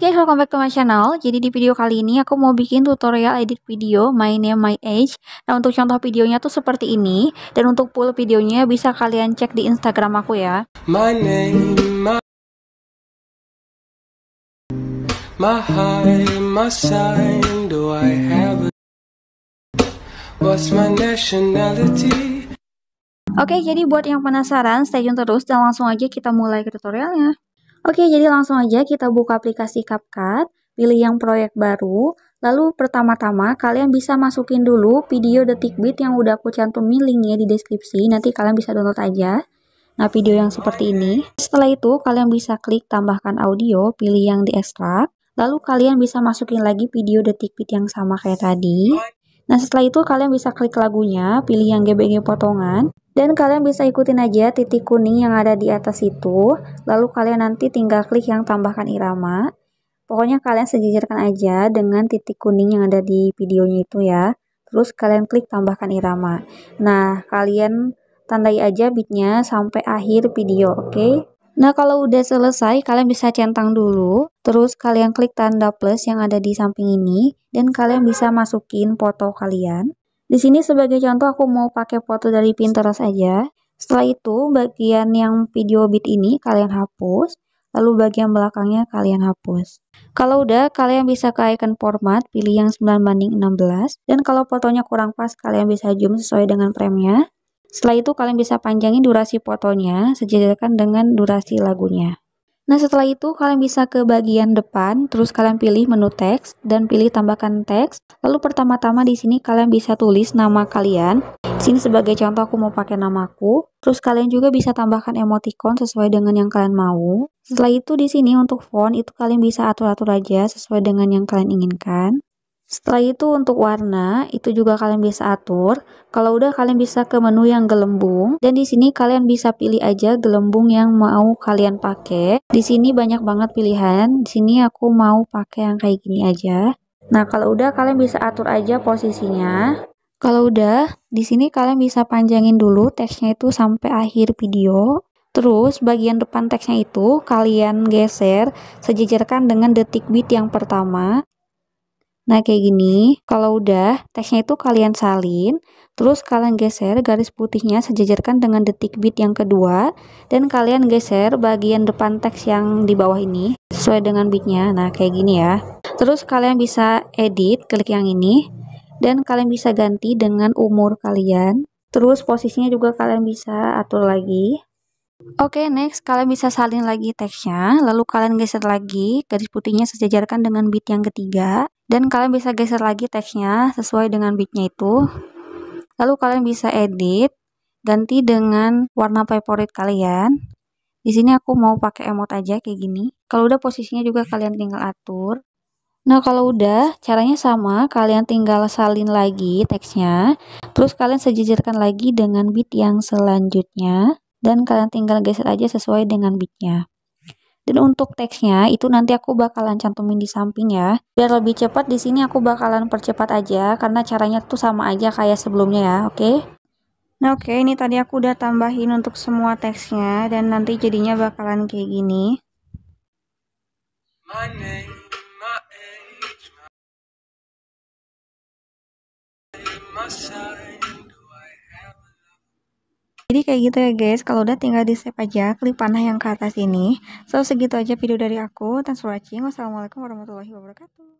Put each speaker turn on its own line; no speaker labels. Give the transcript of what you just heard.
guys, welcome back to my channel. Jadi di video kali ini aku mau bikin tutorial edit video My Name My Age. Nah untuk contoh videonya tuh seperti ini. Dan untuk full videonya bisa kalian cek di Instagram aku ya.
My name, my, my height, my sign. Do I have it? What's my nationality?
Oke, jadi buat yang penasaran, stay tune terus dan langsung aja kita mulai ke tutorialnya. Oke, jadi langsung aja kita buka aplikasi CapCut, pilih yang proyek baru, lalu pertama-tama kalian bisa masukin dulu video detik beat yang udah aku cantumin linknya di deskripsi, nanti kalian bisa download aja. Nah, video yang seperti ini. Setelah itu, kalian bisa klik tambahkan audio, pilih yang di ekstrak, lalu kalian bisa masukin lagi video detik beat yang sama kayak tadi. Nah, setelah itu kalian bisa klik lagunya, pilih yang GBG potongan, dan kalian bisa ikutin aja titik kuning yang ada di atas itu. Lalu kalian nanti tinggal klik yang tambahkan irama. Pokoknya kalian sejajarkan aja dengan titik kuning yang ada di videonya itu ya. Terus kalian klik tambahkan irama. Nah, kalian tandai aja beatnya sampai akhir video, oke? Okay? Nah, kalau udah selesai, kalian bisa centang dulu. Terus kalian klik tanda plus yang ada di samping ini. Dan kalian bisa masukin foto kalian. Di sini sebagai contoh aku mau pakai foto dari Pinterest aja. Setelah itu bagian yang video bit ini kalian hapus, lalu bagian belakangnya kalian hapus. Kalau udah kalian bisa ke icon format, pilih yang 9 banding 16 dan kalau fotonya kurang pas kalian bisa zoom sesuai dengan frame-nya. Setelah itu kalian bisa panjangin durasi fotonya sejajarkan dengan durasi lagunya. Nah setelah itu kalian bisa ke bagian depan, terus kalian pilih menu teks dan pilih tambahkan teks. Lalu pertama-tama di sini kalian bisa tulis nama kalian. Di sini sebagai contoh aku mau pakai namaku. Terus kalian juga bisa tambahkan emoticon sesuai dengan yang kalian mau. Setelah itu di sini untuk font itu kalian bisa atur-atur aja sesuai dengan yang kalian inginkan. Setelah itu untuk warna, itu juga kalian bisa atur. Kalau udah kalian bisa ke menu yang gelembung dan di sini kalian bisa pilih aja gelembung yang mau kalian pakai. Di sini banyak banget pilihan. Di sini aku mau pakai yang kayak gini aja. Nah, kalau udah kalian bisa atur aja posisinya. Kalau udah, di sini kalian bisa panjangin dulu teksnya itu sampai akhir video. Terus bagian depan teksnya itu kalian geser sejajarkan dengan detik beat yang pertama. Nah, kayak gini. Kalau udah, teksnya itu kalian salin, terus kalian geser garis putihnya sejajarkan dengan detik bit yang kedua, dan kalian geser bagian depan teks yang di bawah ini sesuai dengan bitnya. Nah, kayak gini ya. Terus kalian bisa edit, klik yang ini, dan kalian bisa ganti dengan umur kalian. Terus posisinya juga kalian bisa atur lagi. Oke, okay, next kalian bisa salin lagi teksnya, lalu kalian geser lagi garis putihnya sejajarkan dengan bit yang ketiga, dan kalian bisa geser lagi teksnya sesuai dengan bitnya itu. Lalu kalian bisa edit, ganti dengan warna favorit kalian. Di sini aku mau pakai emot aja kayak gini. Kalau udah posisinya juga kalian tinggal atur. Nah, kalau udah, caranya sama. Kalian tinggal salin lagi teksnya. Terus kalian sejajarkan lagi dengan bit yang selanjutnya dan kalian tinggal geser aja sesuai dengan bitnya. Dan untuk teksnya itu nanti aku bakalan cantumin di samping ya. Biar lebih cepat di sini aku bakalan percepat aja karena caranya tuh sama aja kayak sebelumnya ya, oke? Okay? Nah oke, okay, ini tadi aku udah tambahin untuk semua teksnya dan nanti jadinya bakalan kayak gini. My name, my age, my, jadi kayak gitu ya guys, kalau udah tinggal di save aja klik panah yang ke atas ini. So segitu aja video dari aku. Thanks for watching. Wassalamualaikum warahmatullahi wabarakatuh.